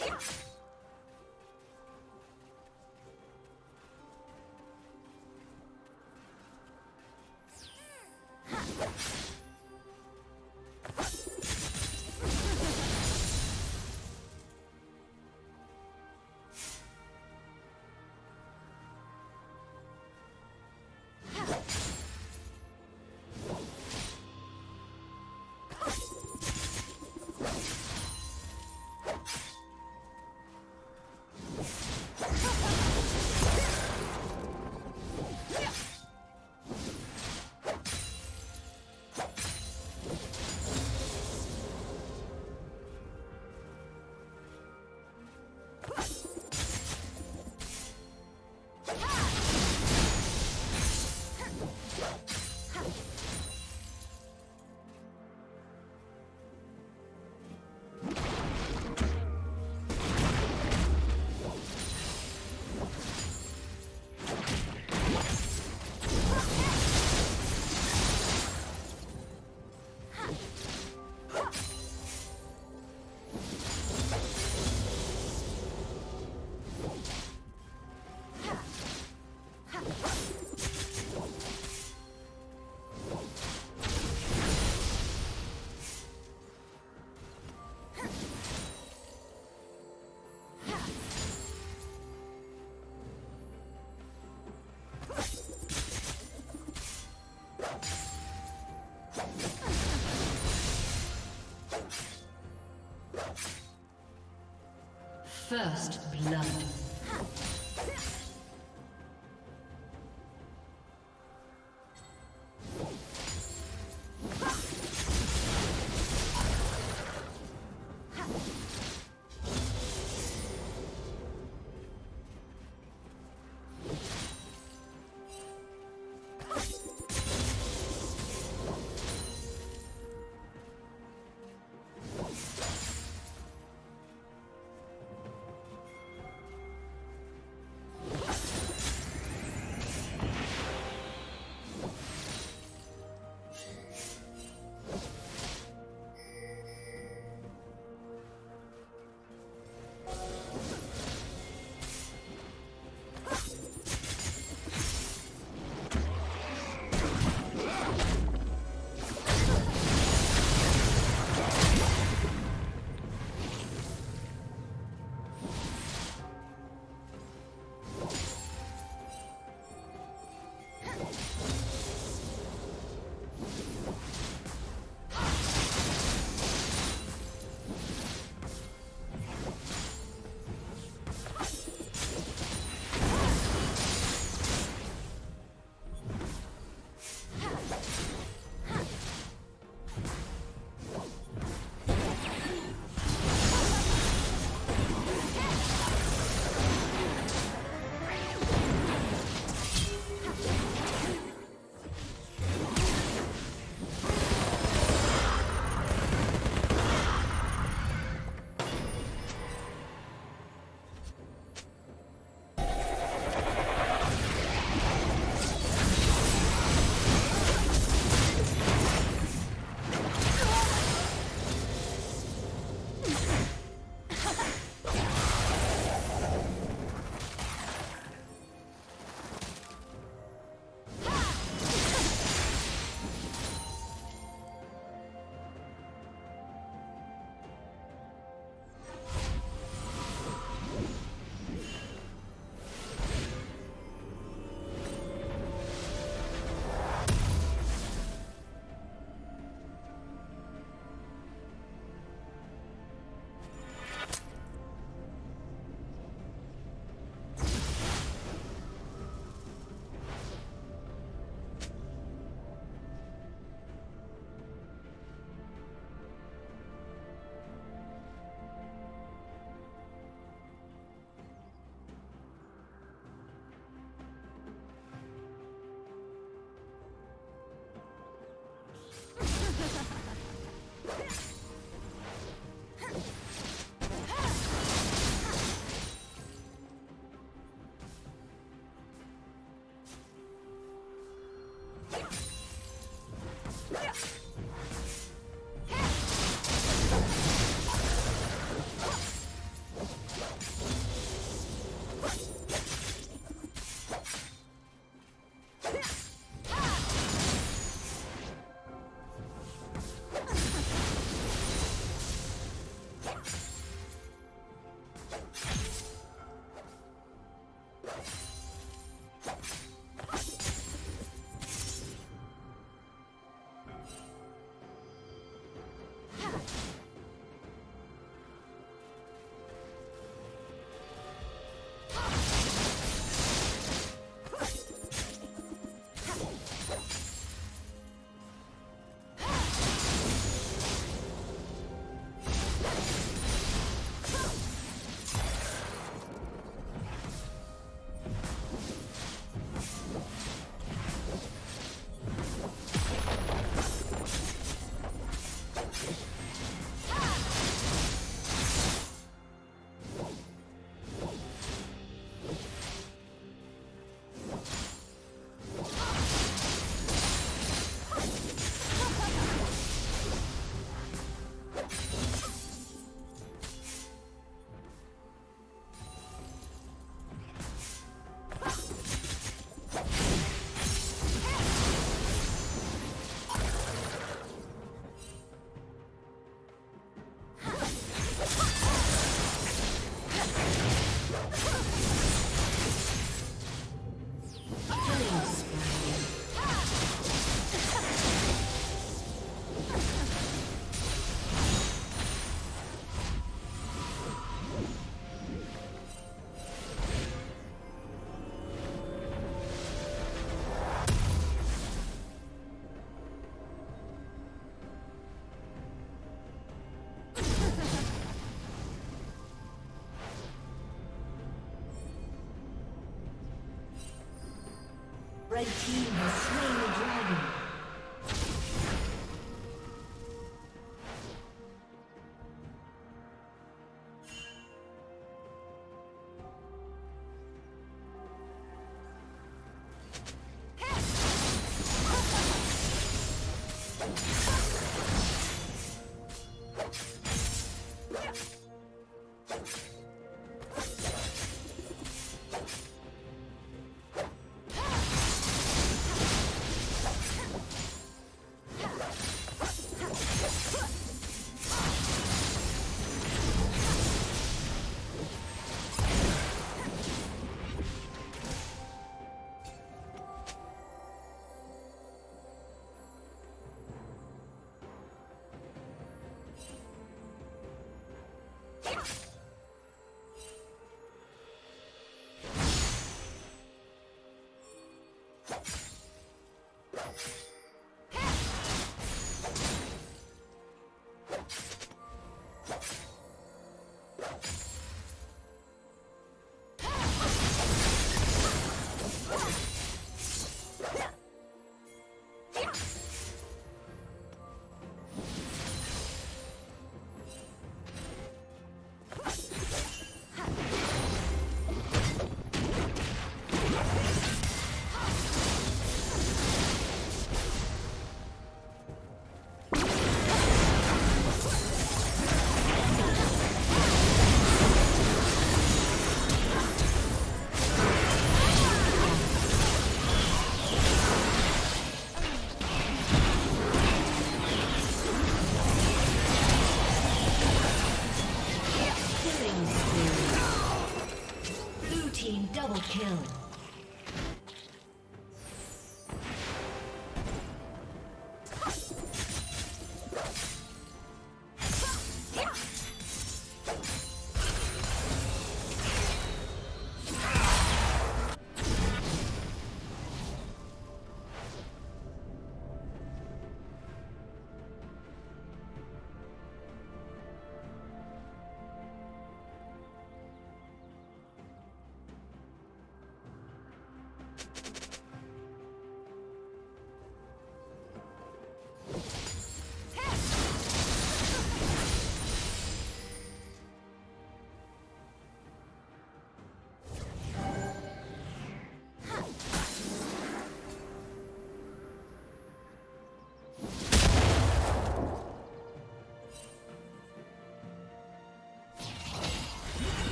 Yeah. First blood.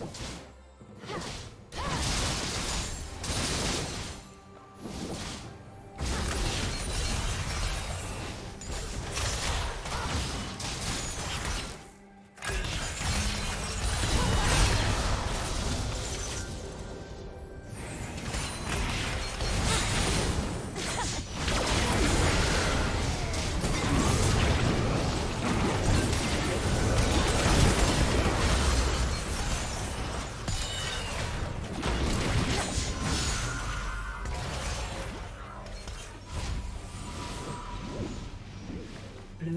Ah!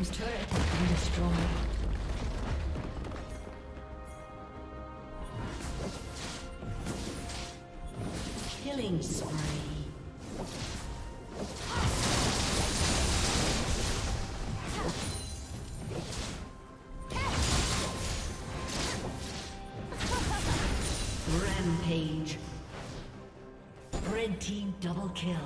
Team's turret has been destroyed. Killing spree. Rampage. Red team double kill.